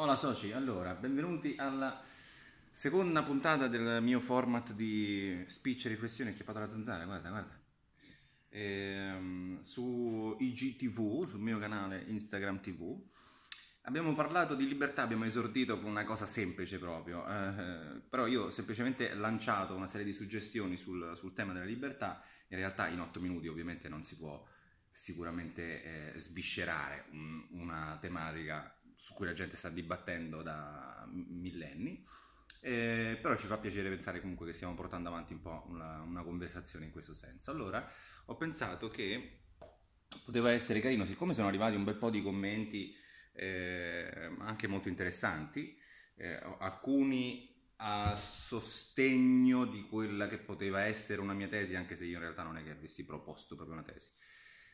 Hola soci, allora, benvenuti alla seconda puntata del mio format di speech e riflessione che la zanzara, guarda, guarda. Ehm, su IGTV, sul mio canale Instagram TV, abbiamo parlato di libertà, abbiamo esordito con una cosa semplice proprio, eh, però io ho semplicemente lanciato una serie di suggestioni sul, sul tema della libertà, in realtà in otto minuti ovviamente non si può sicuramente eh, sviscerare un, una tematica su cui la gente sta dibattendo da millenni, eh, però ci fa piacere pensare comunque che stiamo portando avanti un po' una, una conversazione in questo senso. Allora ho pensato che poteva essere carino, siccome sono arrivati un bel po' di commenti eh, anche molto interessanti, eh, alcuni a sostegno di quella che poteva essere una mia tesi, anche se io in realtà non è che avessi proposto proprio una tesi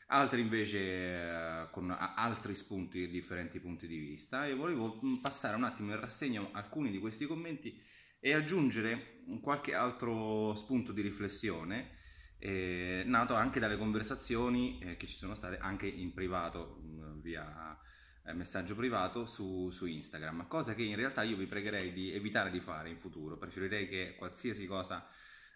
altri invece eh, con altri spunti e differenti punti di vista. E volevo mm, passare un attimo in rassegna alcuni di questi commenti e aggiungere qualche altro spunto di riflessione eh, nato anche dalle conversazioni eh, che ci sono state anche in privato mm, via eh, messaggio privato su, su, Instagram. Cosa che in realtà io vi pregherei di evitare di fare in futuro. Preferirei che qualsiasi cosa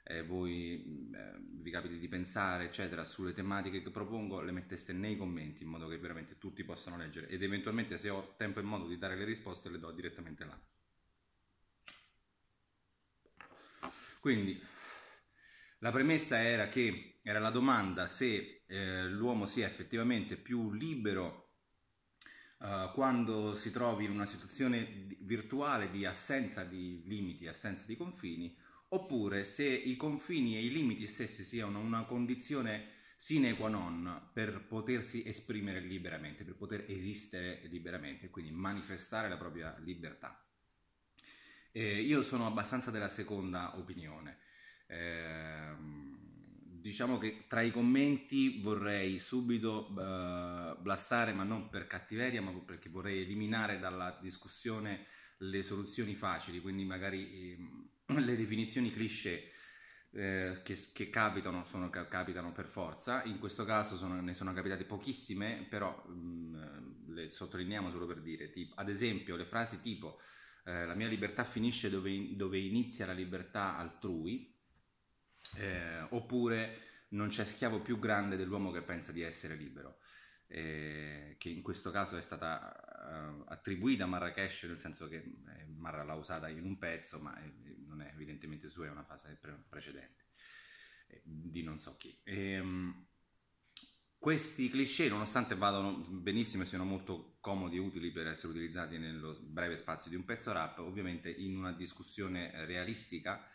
eh, voi eh, vi capiti di pensare, eccetera, sulle tematiche che propongo, le metteste nei commenti in modo che veramente tutti possano leggere ed eventualmente se ho tempo e modo di dare le risposte le do direttamente là. Quindi la premessa era che era la domanda se eh, l'uomo sia effettivamente più libero Uh, quando si trovi in una situazione virtuale di assenza di limiti, assenza di confini, oppure se i confini e i limiti stessi siano una condizione sine qua non per potersi esprimere liberamente, per poter esistere liberamente e quindi manifestare la propria libertà. Eh, io sono abbastanza della seconda opinione. Eh, diciamo che tra i commenti vorrei subito uh, blastare, ma non per cattiveria, ma perché vorrei eliminare dalla discussione le soluzioni facili, quindi magari... Eh, le definizioni cliché eh, che, che, capitano, sono, capitano per forza, in questo caso sono, ne sono capitate pochissime, però mh, mm, le sottolineiamo solo per dire, tipo, ad esempio le frasi tipo eh, la mia libertà finisce dove, dove, inizia la libertà altrui, eh, oppure non c'è schiavo più grande dell'uomo che pensa di essere libero eh, che in questo caso è stata uh, attribuita a Marrakesh, nel senso che eh, Marra l'ha usata in un pezzo, ma è, non è evidentemente sua, è una fase pre- precedente eh, di non so chi. E, um, questi cliché, nonostante vadano benissimo e siano molto comodi e utili per essere utilizzati nello breve spazio di un pezzo rap, ovviamente in una discussione realistica,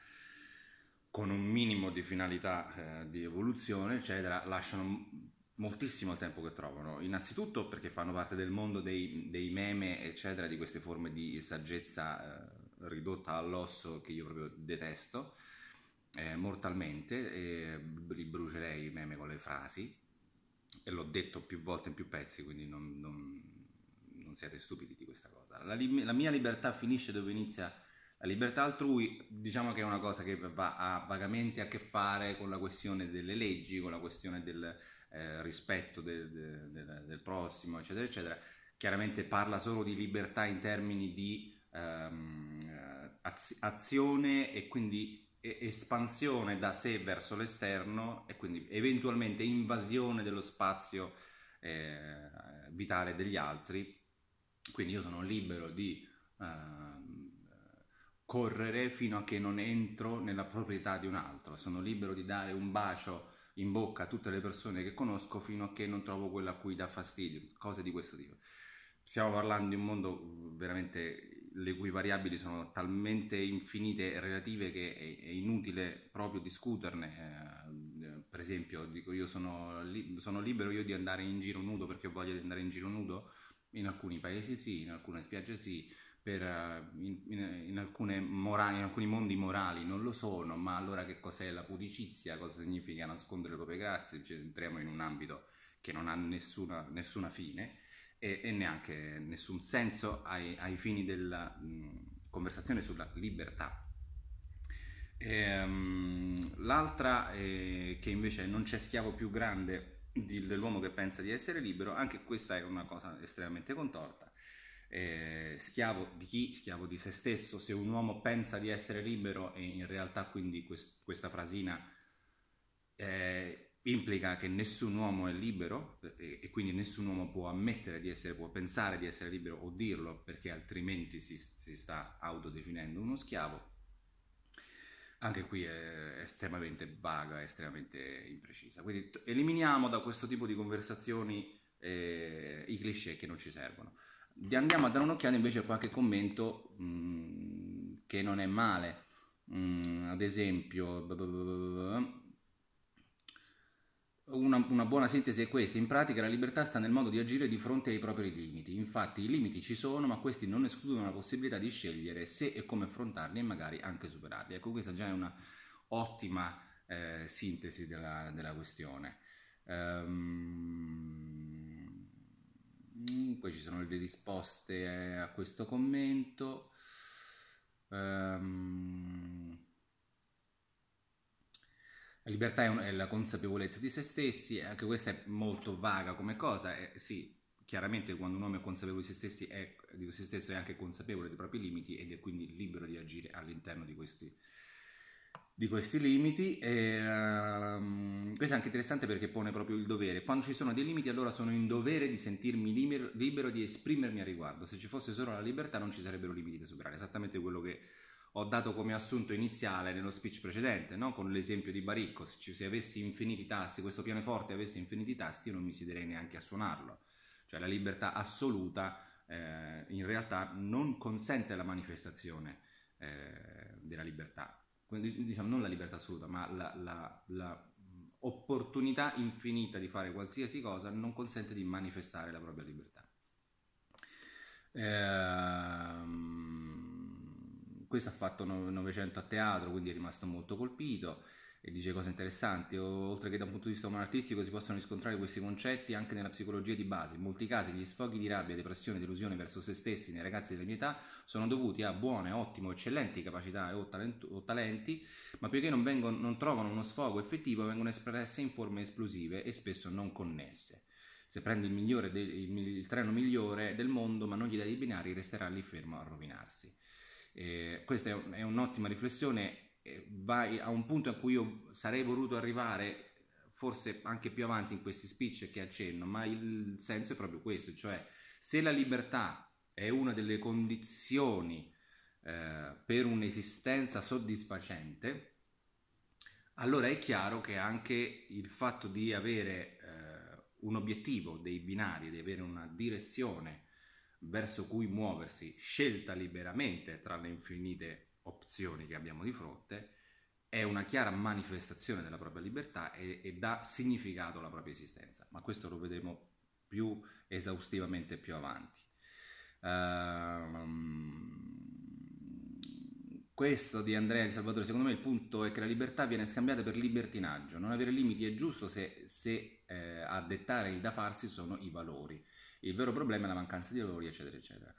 con un minimo di finalità eh, di evoluzione, eccetera, lasciano moltissimo il tempo che trovano, innanzitutto perché fanno parte del mondo dei, dei meme, eccetera, di queste forme di saggezza eh, ridotta all'osso che io proprio detesto eh, mortalmente, e li brucerei i meme con le frasi, e l'ho detto più volte in più pezzi, quindi non, non, non siete stupidi di questa cosa. La, la mia libertà finisce dove inizia la libertà altrui diciamo che è una cosa che va a, vagamente a che fare con la questione delle leggi, con la questione del eh, rispetto del, del, del, prossimo, eccetera, eccetera. Chiaramente parla solo di libertà in termini di ehm, azione e quindi espansione da sé verso l'esterno e quindi eventualmente invasione dello spazio eh, vitale degli altri. Quindi io sono libero di... Eh, correre fino a che non entro nella proprietà di un altro, sono libero di dare un bacio in bocca a tutte le persone che conosco fino a che non trovo quella a cui dà fastidio, cose di questo tipo. Stiamo parlando di un mondo veramente le cui variabili sono talmente infinite e relative che è, è inutile proprio discuterne. Eh, per esempio, dico io sono, li, sono libero io di andare in giro nudo perché voglio di andare in giro nudo? In alcuni paesi sì, in alcune spiagge sì, per, eh, in, in, morali, in, alcuni mondi morali non lo sono, ma allora che cos'è la pudicizia, cosa significa nascondere le proprie grazie, cioè, entriamo in un ambito che non ha nessuna, nessuna fine e, e, neanche nessun senso ai, ai fini della mh, conversazione sulla libertà. E, um, l'altra è che invece non c'è schiavo più grande di, dell'uomo che pensa di essere libero, anche questa è una cosa estremamente contorta Eh, schiavo di chi? Schiavo di se stesso. Se un uomo pensa di essere libero e in realtà quindi quest- questa frasina eh, implica che nessun uomo è libero e, e, quindi nessun uomo può ammettere di essere, può pensare di essere libero o dirlo perché altrimenti si, si sta autodefinendo uno schiavo. Anche qui è estremamente vaga, estremamente imprecisa. Quindi eliminiamo da questo tipo di conversazioni eh, i cliché che non ci servono. Andiamo a dare un'occhiata invece a qualche commento mh, mm, che non è male. Mm, ad esempio, una, una, buona sintesi è questa, in pratica la libertà sta nel modo di agire di fronte ai propri limiti, infatti i limiti ci sono ma questi non escludono la possibilità di scegliere se e come affrontarli e magari anche superarli. Ecco questa già è una ottima eh, sintesi della, della questione. Um, poi ci sono le risposte eh, a questo commento. Um, la libertà è, un, è, la consapevolezza di se stessi, anche questa è molto vaga come cosa, eh, sì, chiaramente quando un uomo è consapevole di se, stessi è, di se stesso è anche consapevole dei propri limiti ed è quindi libero di agire all'interno di questi, di questi limiti. E, um, questo è anche interessante perché pone proprio il dovere. Quando ci sono dei limiti allora sono in dovere di sentirmi libero, libero di esprimermi a riguardo. Se ci fosse solo la libertà non ci sarebbero limiti da superare, esattamente quello che ho dato come assunto iniziale nello speech precedente, no? con l'esempio di Baricco, se, se avessi infiniti tasti, questo pianoforte avesse infiniti tasti, io non mi siederei neanche a suonarlo. Cioè la libertà assoluta eh, in realtà non consente la manifestazione eh, della libertà, diciamo non la libertà assoluta, ma la, la, la opportunità infinita di fare qualsiasi cosa non consente di manifestare la propria libertà. Ehm questo ha fatto 900 a teatro, quindi è rimasto molto colpito e dice cose interessanti. Oltre che da un punto di vista umano artistico si possono riscontrare questi concetti anche nella psicologia di base. In molti casi gli sfoghi di rabbia, depressione, delusione verso se stessi nei ragazzi della mia età sono dovuti a buone, ottime, eccellenti capacità o, talento, o talenti, ma poiché non, vengono, non trovano uno sfogo effettivo vengono espresse in forme esplosive e spesso non connesse. Se prendi il, de, il, il treno migliore del mondo ma non gli dai i binari resterà lì fermo a rovinarsi. Eh, questa è, è, un'ottima riflessione, eh, va a un punto a cui io sarei voluto arrivare forse anche più avanti in questi speech che accenno, ma il senso è proprio questo, cioè se la libertà è una delle condizioni eh, per un'esistenza soddisfacente, allora è chiaro che anche il fatto di avere eh, un obiettivo, dei binari, di avere una direzione verso cui muoversi, scelta liberamente tra le infinite opzioni che abbiamo di fronte, è una chiara manifestazione della propria libertà e, e dà significato alla propria esistenza. Ma questo lo vedremo più esaustivamente più avanti. Uh, questo di Andrea di Salvatore, secondo me il punto è che la libertà viene scambiata per libertinaggio. Non avere limiti è giusto se, se eh, a dettare il da farsi sono i valori il vero problema è la mancanza di lavori, eccetera, eccetera.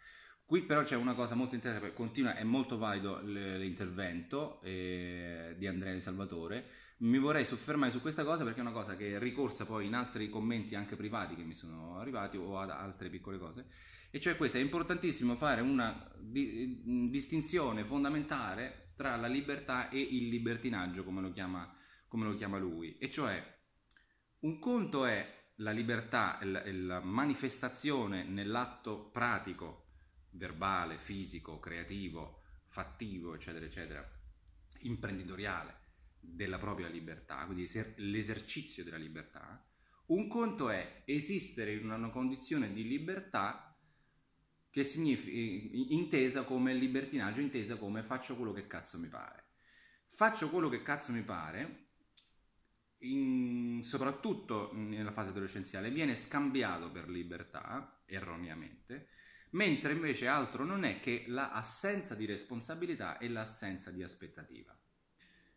Qui però c'è una cosa molto interessante, continua, è molto valido l'intervento eh, di Andrea Di Salvatore, mi vorrei soffermare su questa cosa perché è una cosa che è ricorsa poi in altri commenti anche privati che mi sono arrivati o ad altre piccole cose, e cioè questo, è importantissimo fare una di, distinzione fondamentale tra la libertà e il libertinaggio, come lo chiama, come lo chiama lui, e cioè un conto è la libertà la, la manifestazione nell'atto pratico, verbale, fisico, creativo, fattivo, eccetera, eccetera, imprenditoriale della propria libertà, quindi l'esercizio della libertà, un conto è esistere in una condizione di libertà che significa intesa come libertinaggio, intesa come faccio quello che cazzo mi pare. Faccio quello che cazzo mi pare in, soprattutto nella fase adolescenziale, viene scambiato per libertà, erroneamente, mentre invece altro non è che l'assenza di responsabilità e l'assenza di aspettativa,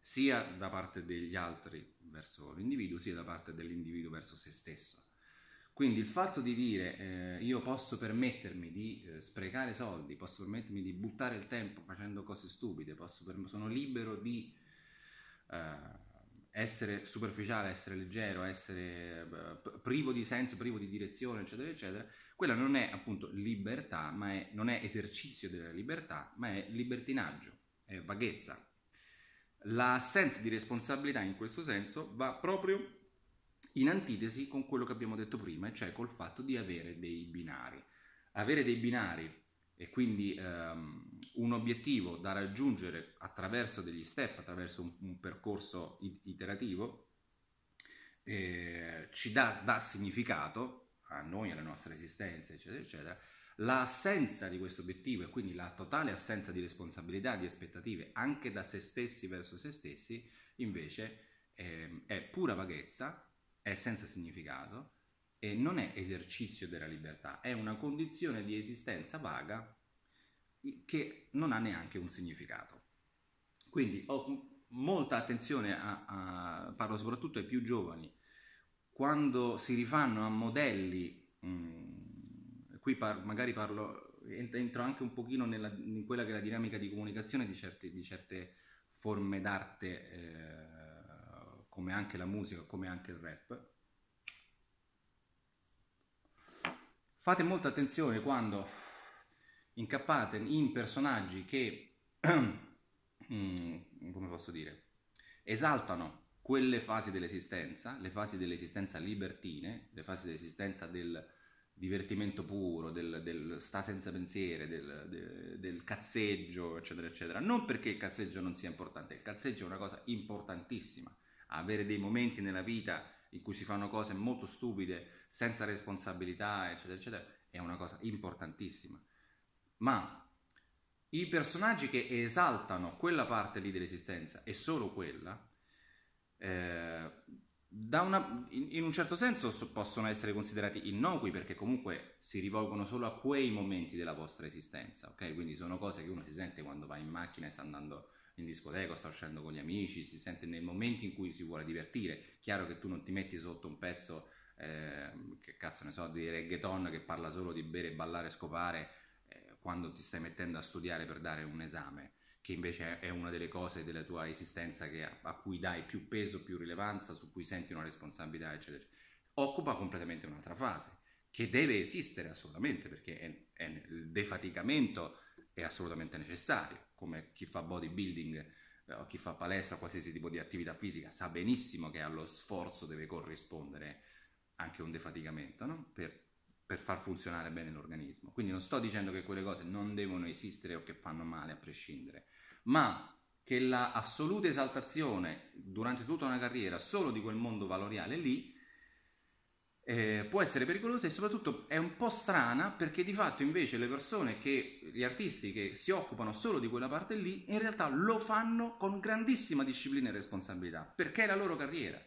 sia da parte degli altri verso l'individuo, sia da parte dell'individuo verso se stesso. Quindi il fatto di dire eh, io posso permettermi di eh, sprecare soldi, posso permettermi di buttare il tempo facendo cose stupide, per, sono libero di... Eh, essere superficiale, essere leggero, essere eh, privo di senso, privo di direzione, eccetera, eccetera, quella non è appunto libertà, ma è, non è esercizio della libertà, ma è libertinaggio, è vaghezza. L'assenza di responsabilità in questo senso va proprio in antitesi con quello che abbiamo detto prima, cioè col fatto di avere dei binari. Avere dei binari e quindi ehm, un obiettivo da raggiungere attraverso degli step, attraverso un, un percorso iterativo, eh, ci dà, dà, significato a noi, alle nostre esistenze, eccetera, eccetera. L'assenza di questo obiettivo e quindi la totale assenza di responsabilità, di aspettative anche da se stessi verso se stessi, invece eh, è pura vaghezza, è senza significato e non è esercizio della libertà, è una condizione di esistenza vaga che non ha neanche un significato. Quindi ho molta attenzione a, a parlo soprattutto ai più giovani, quando si rifanno a modelli, mh, mm, qui par, magari parlo, entro anche un pochino nella, in quella che è la dinamica di comunicazione di certe, di certe forme d'arte, eh, come anche la musica, come anche il rap, Fate molta attenzione quando incappate in personaggi che, mm, come posso dire, esaltano quelle fasi dell'esistenza, le fasi dell'esistenza libertine, le fasi dell'esistenza del divertimento puro, del, del sta senza pensieri, del, del, del, cazzeggio, eccetera, eccetera. Non perché il cazzeggio non sia importante, il cazzeggio è una cosa importantissima. Avere dei momenti nella vita in cui si fanno cose molto stupide, senza responsabilità, eccetera, eccetera, è una cosa importantissima. Ma i personaggi che esaltano quella parte lì dell'esistenza e solo quella, eh, una, in, in, un certo senso possono essere considerati innocui perché comunque si rivolgono solo a quei momenti della vostra esistenza, ok? Quindi sono cose che uno si sente quando va in macchina e sta andando in discoteca, sta uscendo con gli amici, si sente nei momenti in cui si vuole divertire. Chiaro che tu non ti metti sotto un pezzo, eh, che cazzo ne so, di reggaeton che parla solo di bere, ballare, scopare quando ti stai mettendo a studiare per dare un esame, che invece è una delle cose della tua esistenza che, a, cui dai più peso, più rilevanza, su cui senti una responsabilità, eccetera. Occupa completamente un'altra fase, che deve esistere assolutamente, perché è, è il defaticamento è assolutamente necessario, come chi fa bodybuilding eh, o chi fa palestra o qualsiasi tipo di attività fisica sa benissimo che allo sforzo deve corrispondere anche un defaticamento no? per, per far funzionare bene l'organismo. Quindi non sto dicendo che quelle cose non devono esistere o che fanno male a prescindere, ma che la esaltazione durante tutta una carriera solo di quel mondo valoriale lì eh, può essere pericolosa e soprattutto è un po' strana perché di fatto invece le persone che, gli artisti che si occupano solo di quella parte lì, in realtà lo fanno con grandissima disciplina e responsabilità, perché è la loro carriera.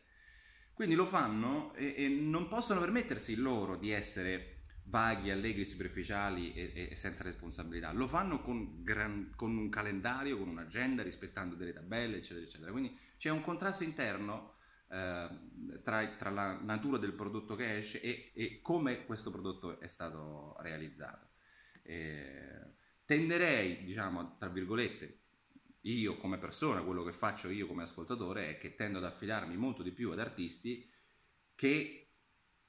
Quindi lo fanno e, e non possono permettersi loro di essere vaghi, allegri, superficiali e, e senza responsabilità. Lo fanno con, gran, con un calendario, con un'agenda, rispettando delle tabelle, eccetera, eccetera. Quindi c'è un contrasto interno Ehm, tra, tra, la natura del prodotto che esce e, e come questo prodotto è stato realizzato. Eh, tenderei, diciamo, tra virgolette, io come persona, quello che faccio io come ascoltatore è che tendo ad affidarmi molto di più ad artisti che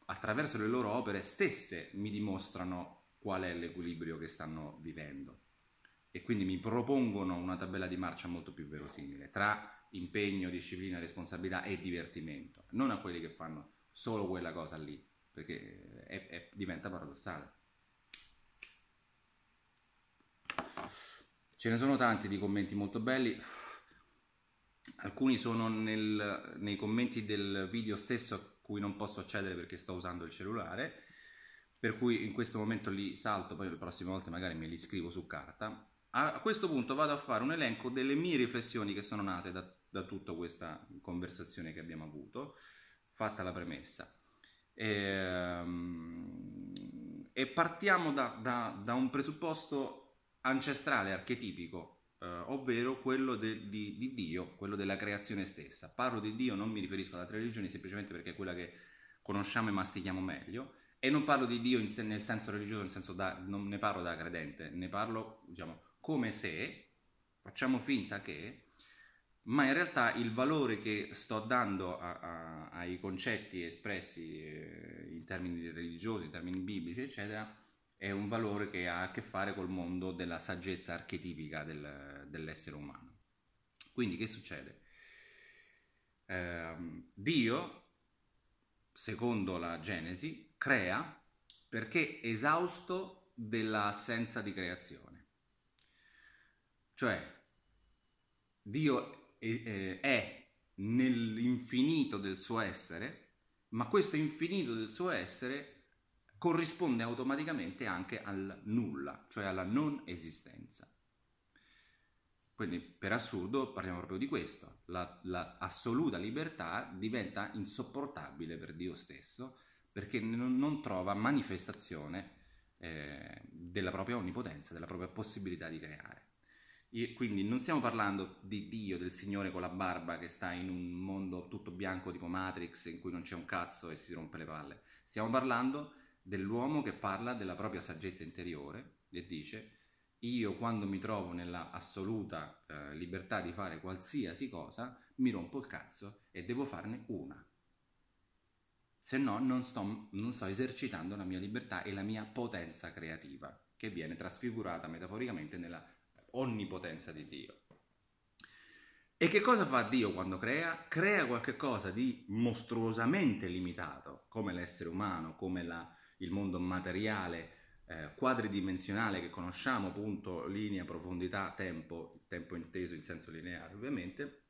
attraverso le loro opere stesse mi dimostrano qual è l'equilibrio che stanno vivendo e quindi mi propongono una tabella di marcia molto più verosimile tra impegno, disciplina, responsabilità e divertimento, non a quelli che fanno solo quella cosa lì, perché è, è, diventa paradossale. Ce ne sono tanti di commenti molto belli, alcuni sono nel, nei commenti del video stesso a cui non posso accedere perché sto usando il cellulare, per cui in questo momento li salto, poi le prossime volte magari me li scrivo su carta. A questo punto vado a fare un elenco delle mie riflessioni che sono nate da da tutta questa conversazione che abbiamo avuto, fatta la premessa. E, ehm, e partiamo da, da, da, un presupposto ancestrale, archetipico, eh, ovvero quello de, di, di, Dio, quello della creazione stessa. Parlo di Dio, non mi riferisco ad altre religioni, semplicemente perché è quella che conosciamo e mastichiamo meglio, e non parlo di Dio sen- nel senso religioso, nel senso da, non ne parlo da credente, ne parlo diciamo, come se, facciamo finta che ma in realtà il valore che sto dando a, a, ai concetti espressi eh, in termini religiosi, in termini biblici, eccetera, è un valore che ha a che fare col mondo della saggezza archetipica del, dell'essere umano. Quindi che succede? Eh, Dio, secondo la Genesi, crea perché esausto dell'assenza di creazione. Cioè, Dio è nell'infinito del suo essere, ma questo infinito del suo essere corrisponde automaticamente anche al nulla, cioè alla non esistenza. Quindi per assurdo parliamo proprio di questo, l'assoluta la libertà diventa insopportabile per Dio stesso perché non, non trova manifestazione eh, della propria onnipotenza, della propria possibilità di creare. Quindi non stiamo parlando di Dio, del Signore con la barba che sta in un mondo tutto bianco tipo Matrix in cui non c'è un cazzo e si rompe le palle. Stiamo parlando dell'uomo che parla della propria saggezza interiore e dice io quando mi trovo nella assoluta eh, libertà di fare qualsiasi cosa mi rompo il cazzo e devo farne una. Se no non sto, non sto esercitando la mia libertà e la mia potenza creativa che viene trasfigurata metaforicamente nella onnipotenza di Dio. E che cosa fa Dio quando crea? Crea qualcosa di mostruosamente limitato, come l'essere umano, come la, il mondo materiale, eh, quadridimensionale che conosciamo, punto, linea, profondità, tempo, tempo inteso in senso lineare ovviamente.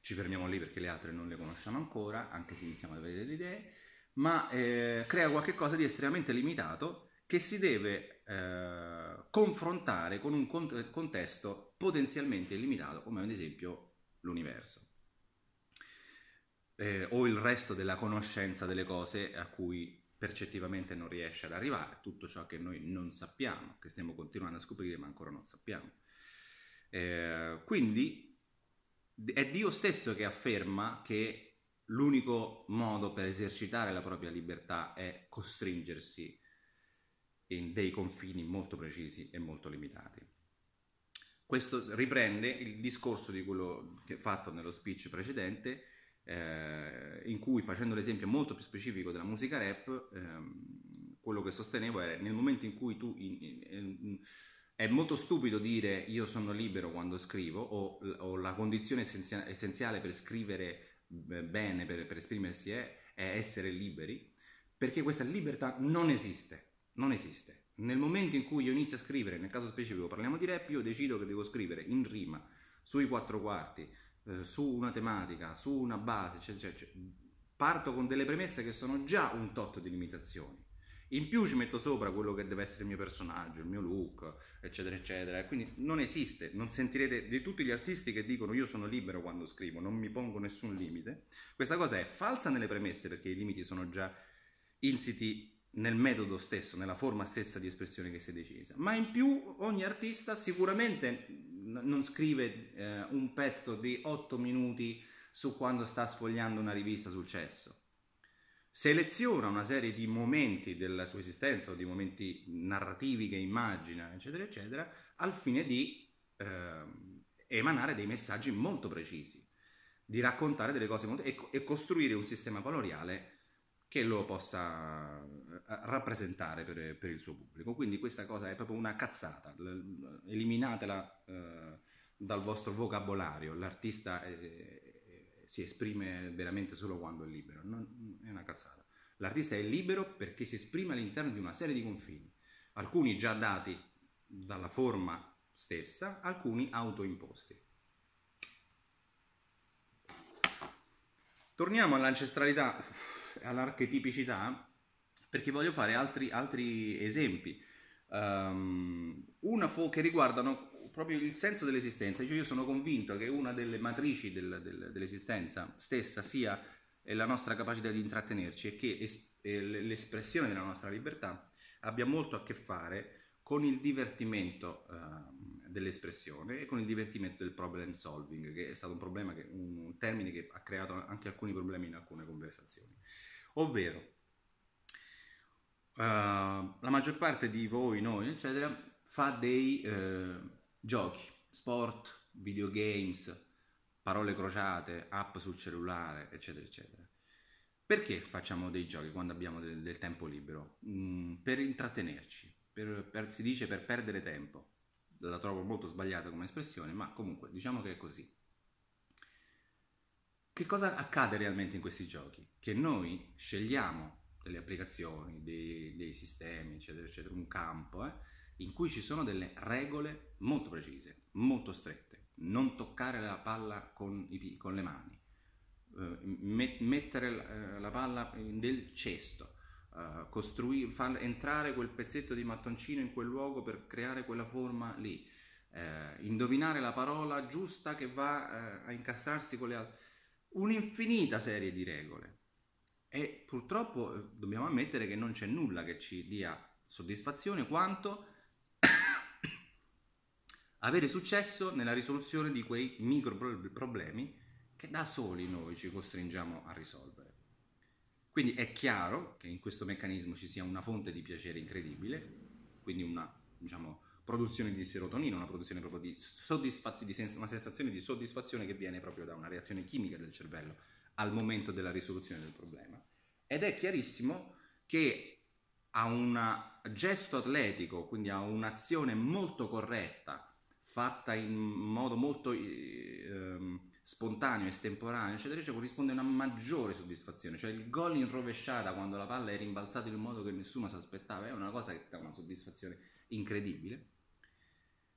Ci fermiamo lì perché le altre non le conosciamo ancora, anche se iniziamo ad avere delle idee, ma eh, crea qualcosa di estremamente limitato che si deve eh, confrontare con un cont- contesto potenzialmente illimitato, come ad esempio l'universo. Eh, o il resto della conoscenza delle cose a cui percettivamente non riesce ad arrivare, tutto ciò che noi non sappiamo, che stiamo continuando a scoprire ma ancora non sappiamo. Eh, quindi è Dio stesso che afferma che l'unico modo per esercitare la propria libertà è costringersi in dei confini molto precisi e molto limitati. Questo riprende il discorso di quello che fatto nello speech precedente, eh, in cui facendo l'esempio molto più specifico della musica rap, ehm, quello che sostenevo era nel momento in cui tu... In, in, in, è molto stupido dire io sono libero quando scrivo o, o la condizione essenzia, essenziale per scrivere bene, per, per esprimersi è, è essere liberi, perché questa libertà non esiste non esiste. Nel momento in cui io inizio a scrivere, nel caso specifico parliamo di rap, io decido che devo scrivere in rima, sui quattro quarti, eh, su una tematica, su una base, cioè, cioè, cioè, parto con delle premesse che sono già un tot di limitazioni. In più ci metto sopra quello che deve essere il mio personaggio, il mio look, eccetera, eccetera. Quindi non esiste, non sentirete di tutti gli artisti che dicono io sono libero quando scrivo, non mi pongo nessun limite. Questa cosa è falsa nelle premesse perché i limiti sono già insiti nel metodo stesso, nella forma stessa di espressione che si è decisa. Ma in più ogni artista sicuramente non scrive eh, un pezzo di 8 minuti su quando sta sfogliando una rivista sul cesso. Seleziona una serie di momenti della sua esistenza o di momenti narrativi che immagina, eccetera, eccetera, al fine di eh, emanare dei messaggi molto precisi, di raccontare delle cose molto, e, e costruire un sistema valoriale che lo possa eh, rappresentare per, per, il suo pubblico. Quindi questa cosa è proprio una cazzata, eliminatela eh, dal vostro vocabolario, l'artista è, è, si esprime veramente solo quando è libero, non, è una cazzata. L'artista è libero perché si esprime all'interno di una serie di confini, alcuni già dati dalla forma stessa, alcuni autoimposti. Torniamo all'ancestralità all'archetipicità perché voglio fare altri, altri esempi. Um, una fo- che riguardano proprio il senso dell'esistenza. Cioè io sono convinto che una delle matrici del, del, dell'esistenza stessa sia la nostra capacità di intrattenerci e che es- l'espressione della nostra libertà abbia molto a che fare con il divertimento uh, dell'espressione e con il divertimento del problem solving, che è stato un, che, un termine che ha creato anche alcuni problemi in alcune conversazioni. Ovvero, uh, la maggior parte di voi, noi, eccetera, fa dei uh, giochi, sport, videogames, parole crociate, app sul cellulare, eccetera, eccetera. Perché facciamo dei giochi quando abbiamo del, del tempo libero? Mm, per intrattenerci, per, per, si dice per perdere tempo. La trovo molto sbagliata come espressione, ma comunque diciamo che è così. Che cosa accade realmente in questi giochi? Che noi scegliamo delle applicazioni, dei, dei sistemi, eccetera, eccetera, un campo eh, in cui ci sono delle regole molto precise, molto strette. Non toccare la palla con, i, con le mani, eh, mettere la, eh, la palla nel cesto, costruire, far entrare quel pezzetto di mattoncino in quel luogo per creare quella forma lì, eh, indovinare la parola giusta che va eh, a incastrarsi con le altre un'infinita serie di regole. E purtroppo eh, dobbiamo ammettere che non c'è nulla che ci dia soddisfazione quanto avere successo nella risoluzione di quei micro problemi che da soli noi ci costringiamo a risolvere. Quindi è chiaro che in questo meccanismo ci sia una fonte di piacere incredibile, quindi una diciamo, produzione di serotonina, una produzione proprio di soddisfazione, di sens- una sensazione di soddisfazione che viene proprio da una reazione chimica del cervello al momento della risoluzione del problema. Ed è chiarissimo che a un gesto atletico, quindi a un'azione molto corretta, fatta in modo molto eh, spontaneo, estemporaneo, eccetera, eccetera, corrisponde una maggiore soddisfazione. Cioè il gol in rovesciata quando la palla è rimbalzata in un modo che nessuno si aspettava, è una cosa che dà una soddisfazione incredibile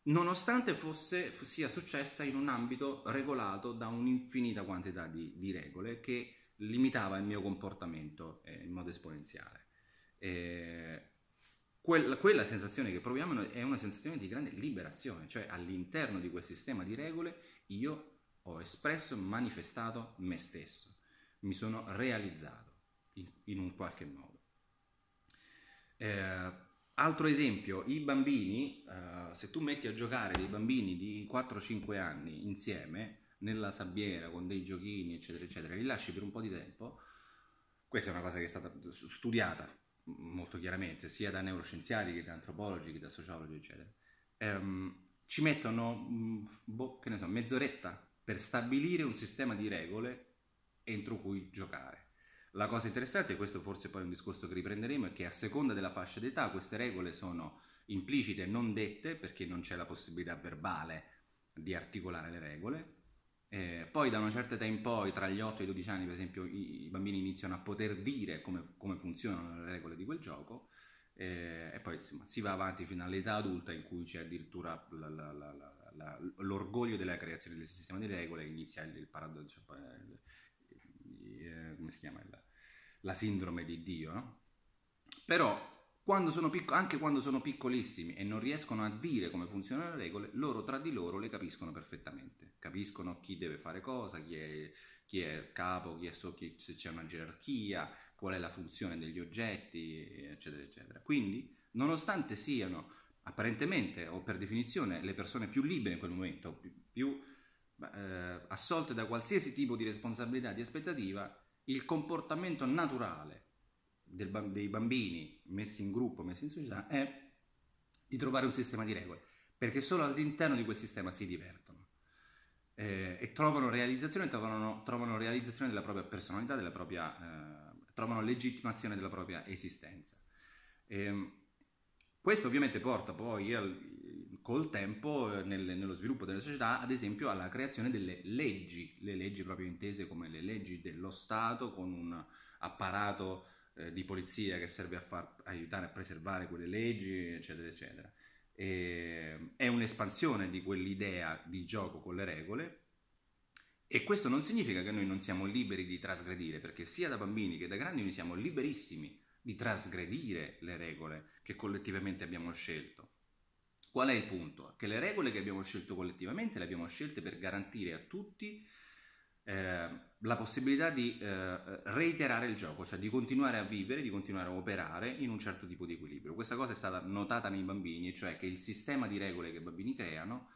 nonostante fosse, sia successa in un ambito regolato da un'infinita quantità di, di regole che limitava il mio comportamento eh, in modo esponenziale. Eh, quella, quella, sensazione che proviamo è una sensazione di grande liberazione, cioè all'interno di quel sistema di regole io ho espresso, manifestato me stesso, mi sono realizzato in, in un qualche modo. Eh, Altro esempio, i bambini, uh, se tu metti a giocare dei bambini di 4-5 anni insieme nella sabbiera con dei giochini, eccetera, eccetera, li lasci per un po' di tempo, questa è una cosa che è stata studiata molto chiaramente, sia da neuroscienziati che da antropologi che da sociologi, eccetera. Um, ci mettono, boh, che ne so, mezz'oretta per stabilire un sistema di regole entro cui giocare. La cosa interessante, e questo forse poi è un discorso che riprenderemo, è che a seconda della fascia d'età queste regole sono implicite e non dette perché non c'è la possibilità verbale di articolare le regole. Eh, poi da una certa età in poi, tra gli 8 e i 12 anni per esempio, i, i bambini iniziano a poter dire come, come, funzionano le regole di quel gioco eh, e poi insomma, si va avanti fino all'età adulta in cui c'è addirittura la, la, la, l'orgoglio della creazione del sistema di regole, inizia il, il paradosso, cioè, eh, come si chiama, la, la sindrome di Dio, no? Però quando pic- anche quando sono piccolissimi e non riescono a dire come funzionano le regole, loro tra di loro le capiscono perfettamente. Capiscono chi deve fare cosa, chi è, chi è capo, chi è so, chi, se c'è una gerarchia, qual è la funzione degli oggetti, eccetera, eccetera. Quindi, nonostante siano apparentemente o per definizione le persone più libere in quel momento, più, più eh, assolte da qualsiasi tipo di responsabilità, di aspettativa, il comportamento naturale del, dei bambini messi in gruppo, messi in società, è di trovare un sistema di regole, perché solo all'interno di quel sistema si divertono eh, e trovano realizzazione, trovano, trovano, realizzazione della propria personalità, della propria, eh, trovano legittimazione della propria esistenza. E, ehm, questo ovviamente porta poi al, col tempo, eh, nel, nello sviluppo delle società, ad esempio alla creazione delle leggi, le leggi proprio intese come le leggi dello Stato, con un apparato eh, di polizia che serve a far, aiutare a preservare quelle leggi, eccetera, eccetera. E, è un'espansione di quell'idea di gioco con le regole. E questo non significa che noi non siamo liberi di trasgredire, perché sia da bambini che da grandi noi siamo liberissimi di trasgredire le regole che collettivamente abbiamo scelto. Qual è il punto? Che le regole che abbiamo scelto collettivamente le abbiamo scelte per garantire a tutti eh, la possibilità di eh, reiterare il gioco, cioè di continuare a vivere, di continuare a operare in un certo tipo di equilibrio. Questa cosa è stata notata nei bambini, cioè che il sistema di regole che i bambini creano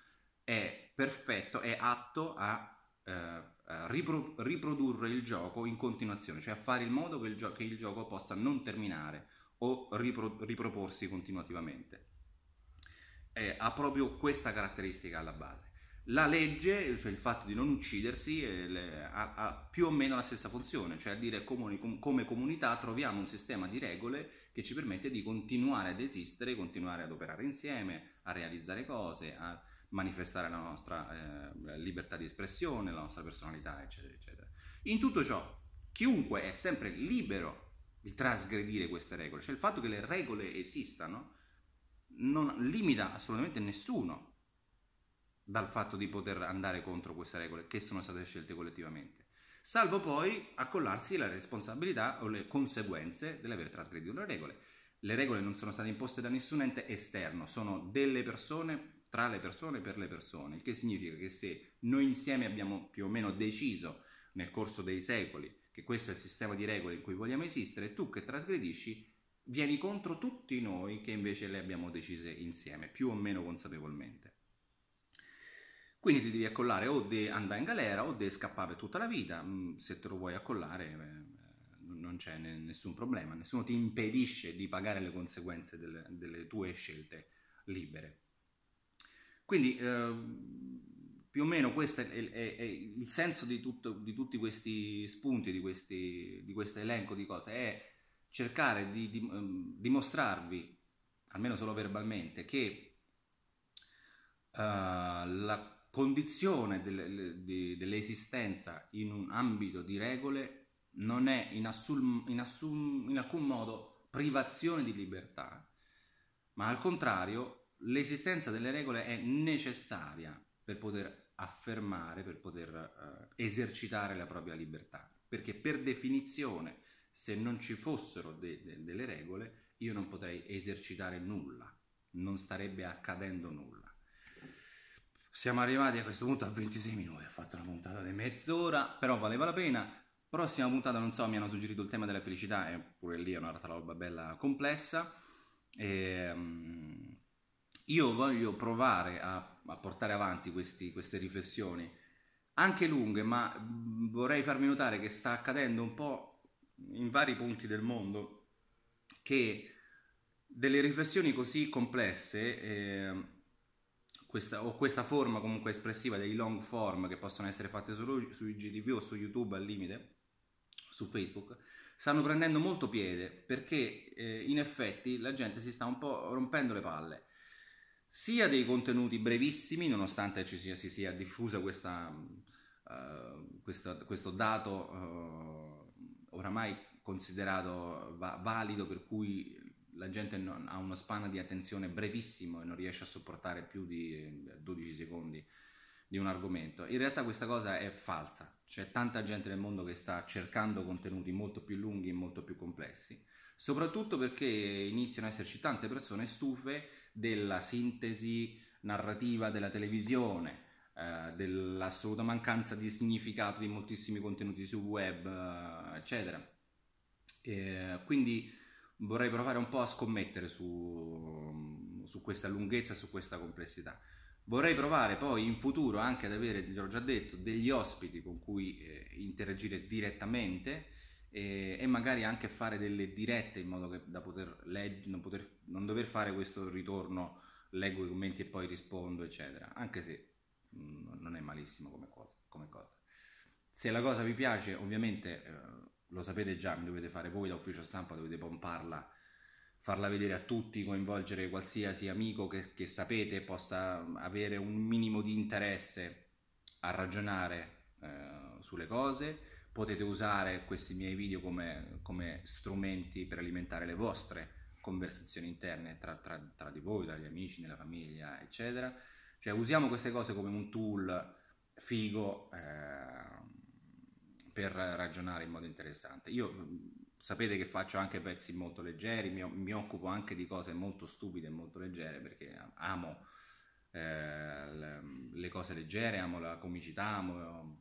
è perfetto, è atto a, eh, ripro- riprodurre il gioco in continuazione, cioè a fare in modo che il, gio- che il gioco possa non terminare o ripro- riproporsi continuativamente eh, ha proprio questa caratteristica alla base. la legge, cioè il fatto di non uccidersi, eh, ha, ha, più o meno la stessa funzione, cioè a dire come, come comunità troviamo un sistema di regole che ci permette di continuare ad esistere, continuare ad operare insieme, a realizzare cose, a manifestare la nostra eh, libertà di espressione, la nostra personalità, eccetera, eccetera. In tutto ciò, chiunque è sempre libero di trasgredire queste regole, cioè il fatto che le regole esistano non limita assolutamente nessuno dal fatto di poter andare contro queste regole che sono state scelte collettivamente, salvo poi accollarsi la responsabilità o le conseguenze dell'aver trasgredito le regole. Le regole non sono state imposte da nessun ente esterno, sono delle persone, tra le persone, per le persone, il che significa che se noi insieme abbiamo più o meno deciso nel corso dei secoli che questo è il sistema di regole in cui vogliamo esistere, tu che trasgredisci vieni contro tutti noi che invece le abbiamo decise insieme, più o meno consapevolmente. Quindi ti devi accollare o di andare in galera o di scappare per tutta la vita, mm, se te lo vuoi accollare eh, non c'è nessun problema, nessuno ti impedisce di pagare le conseguenze delle, delle tue scelte libere. Quindi eh, più o meno questo è, è, è il senso di, tutto, di, tutti questi spunti, di, questi, di, questo elenco di cose, è cercare di, di um, dimostrarvi, almeno solo verbalmente, che uh, la condizione dell'esistenza in un ambito di regole non è in, assul, in, assum, in alcun modo privazione di libertà, ma al contrario l'esistenza delle regole è necessaria per poter affermare, per poter uh, esercitare la propria libertà, perché per definizione se non ci fossero de, de, delle regole io non potrei esercitare nulla, non starebbe accadendo nulla. Siamo arrivati a questo punto a 26 minuti, ho fatto una puntata di mezz'ora, però valeva la pena. Prossima puntata, non so, mi hanno suggerito il tema della felicità, e pure lì è una roba bella complessa. E, um, io voglio provare a, a portare avanti questi, queste riflessioni, anche lunghe, ma vorrei farvi notare che sta accadendo un po' in vari punti del mondo che delle riflessioni così complesse... Eh, questa, o questa forma comunque espressiva dei long form che possono essere fatte solo su IGTV o su YouTube al limite, su Facebook, stanno prendendo molto piede perché eh, in effetti la gente si sta un po' rompendo le palle sia dei contenuti brevissimi, nonostante ci sia, si sia diffusa questa, uh, questa, questo dato uh, oramai considerato va- valido per cui la gente non, ha uno span di attenzione brevissimo e non riesce a sopportare più di 12 secondi di un argomento. In realtà questa cosa è falsa, c'è tanta gente nel mondo che sta cercando contenuti molto più lunghi e molto più complessi, soprattutto perché iniziano ad esserci tante persone stufe della sintesi narrativa della televisione, eh, dell'assoluta mancanza di significato di moltissimi contenuti sul web, eh, eccetera. E quindi vorrei provare un po' a scommettere su, su questa lunghezza, su questa complessità. Vorrei provare poi in futuro anche ad avere, l'ho già detto, degli ospiti con cui eh, interagire direttamente e, e, magari anche fare delle dirette in modo che da poter leggere, non, non dover fare questo ritorno, leggo i commenti e poi rispondo, eccetera. Anche se mh, non è malissimo come cosa, come cosa. Se la cosa vi piace, ovviamente eh, lo sapete già, mi dovete fare voi da ufficio stampa, dovete pomparla, farla vedere a tutti, coinvolgere qualsiasi amico che, che sapete possa avere un minimo di interesse a ragionare eh, sulle cose. Potete usare questi miei video come, come, strumenti per alimentare le vostre conversazioni interne tra, tra, tra di voi, tra gli amici, nella famiglia, eccetera. Cioè usiamo queste cose come un tool figo. Eh, per ragionare in modo interessante. Io sapete che faccio anche pezzi molto leggeri, mi, mi occupo anche di cose molto stupide e molto leggere perché amo eh, le, le, cose leggere, amo la comicità, amo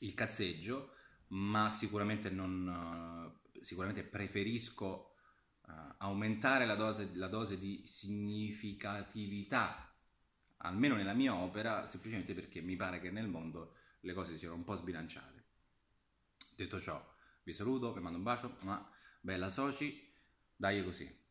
il cazzeggio, ma sicuramente, non, uh, sicuramente preferisco uh, aumentare la dose, la dose di significatività almeno nella mia opera, semplicemente perché mi pare che nel mondo le cose siano un po' sbilanciate. Detto ciò, vi saluto, vi mando un bacio, ma bella soci, dai così.